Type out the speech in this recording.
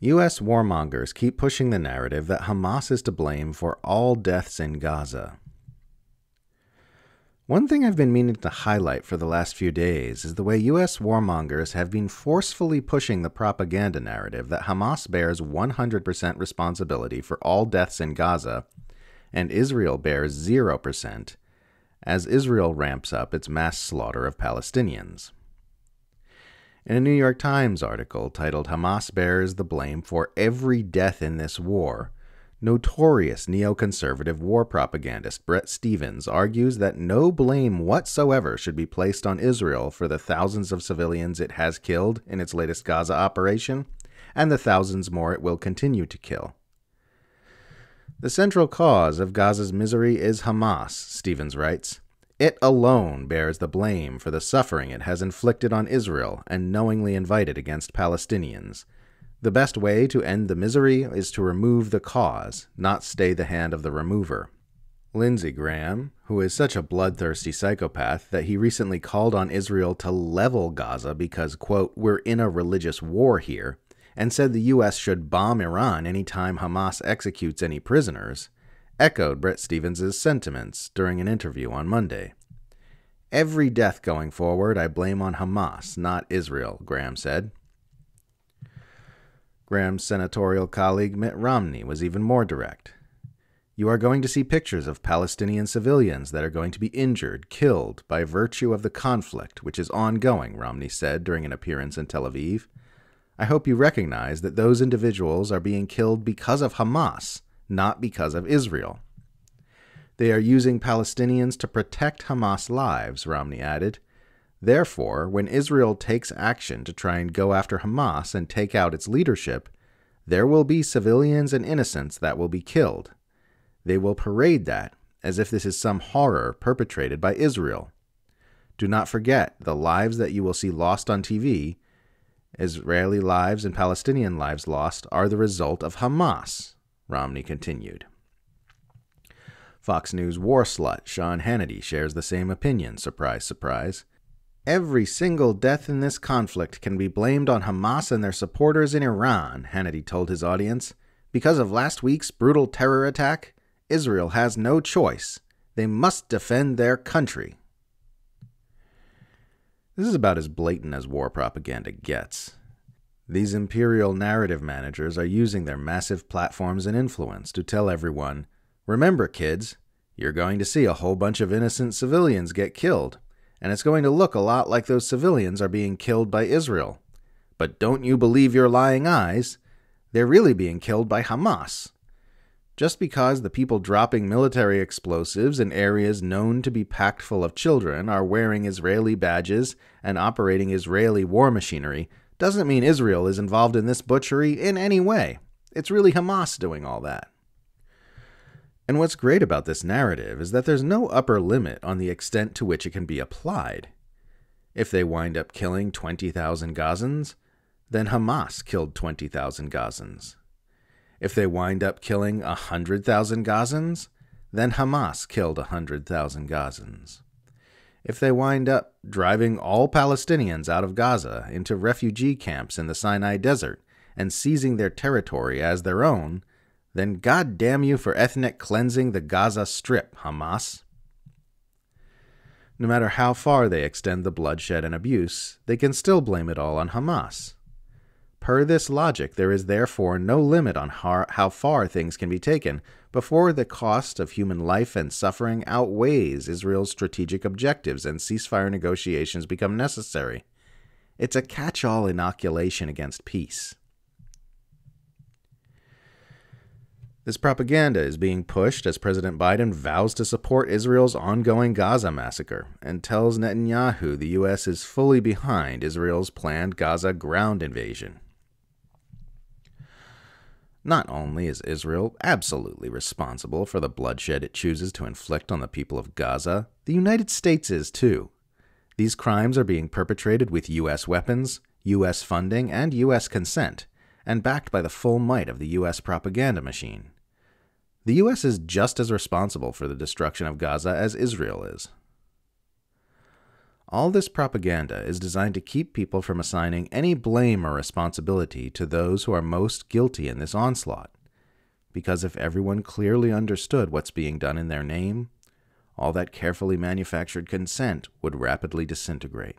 U.S. warmongers keep pushing the narrative that Hamas is to blame for all deaths in Gaza. One thing I've been meaning to highlight for the last few days is the way U.S. warmongers have been forcefully pushing the propaganda narrative that Hamas bears 100% responsibility for all deaths in Gaza and Israel bears 0% as Israel ramps up its mass slaughter of Palestinians. In a New York Times article titled Hamas Bears the Blame for Every Death in This War, notorious neoconservative war propagandist Bret Stephens argues that no blame whatsoever should be placed on Israel for the thousands of civilians it has killed in its latest Gaza operation and the thousands more it will continue to kill. The central cause of Gaza's misery is Hamas, Stephens writes. It alone bears the blame for the suffering it has inflicted on Israel and knowingly invited against Palestinians. The best way to end the misery is to remove the cause, not stay the hand of the remover. Lindsey Graham, who is such a bloodthirsty psychopath that he recently called on Israel to level Gaza because, quote, we're in a religious war here, and said the U.S. should bomb Iran any time Hamas executes any prisoners, echoed Bret Stephens' sentiments during an interview on Monday. Every death going forward I blame on Hamas, not Israel, Graham said. Graham's senatorial colleague Mitt Romney was even more direct. You are going to see pictures of Palestinian civilians that are going to be injured, killed, by virtue of the conflict, which is ongoing, Romney said during an appearance in Tel Aviv. I hope you recognize that those individuals are being killed because of Hamas, not because of Israel. They are using Palestinians to protect Hamas lives, Romney added. Therefore, when Israel takes action to try and go after Hamas and take out its leadership, there will be civilians and innocents that will be killed. They will parade that as if this is some horror perpetrated by Israel. Do not forget the lives that you will see lost on TV. Israeli lives and Palestinian lives lost are the result of Hamas, Romney continued. Fox News war slut Sean Hannity shares the same opinion, surprise, surprise. Every single death in this conflict can be blamed on Hamas and their supporters in Iran, Hannity told his audience. Because of last week's brutal terror attack, Israel has no choice. They must defend their country. This is about as blatant as war propaganda gets. These imperial narrative managers are using their massive platforms and influence to tell everyone Remember, kids, you're going to see a whole bunch of innocent civilians get killed, and it's going to look a lot like those civilians are being killed by Israel. But don't you believe your lying eyes? They're really being killed by Hamas. Just because the people dropping military explosives in areas known to be packed full of children are wearing Israeli badges and operating Israeli war machinery doesn't mean Israel is involved in this butchery in any way. It's really Hamas doing all that. And what's great about this narrative is that there's no upper limit on the extent to which it can be applied. If they wind up killing 20,000 Gazans, then Hamas killed 20,000 Gazans. If they wind up killing 100,000 Gazans, then Hamas killed 100,000 Gazans. If they wind up driving all Palestinians out of Gaza into refugee camps in the Sinai Desert and seizing their territory as their own, then God damn you for ethnic cleansing the Gaza Strip, Hamas. No matter how far they extend the bloodshed and abuse, they can still blame it all on Hamas. Per this logic, there is therefore no limit on how far things can be taken before the cost of human life and suffering outweighs Israel's strategic objectives and ceasefire negotiations become necessary. It's a catch all inoculation against peace. This propaganda is being pushed as President Biden vows to support Israel's ongoing Gaza massacre and tells Netanyahu the U.S. is fully behind Israel's planned Gaza ground invasion. Not only is Israel absolutely responsible for the bloodshed it chooses to inflict on the people of Gaza, the United States is too. These crimes are being perpetrated with U.S. weapons, U.S. funding, and U.S. consent, and backed by the full might of the U.S. propaganda machine. The U.S. is just as responsible for the destruction of Gaza as Israel is. All this propaganda is designed to keep people from assigning any blame or responsibility to those who are most guilty in this onslaught. Because if everyone clearly understood what's being done in their name, all that carefully manufactured consent would rapidly disintegrate.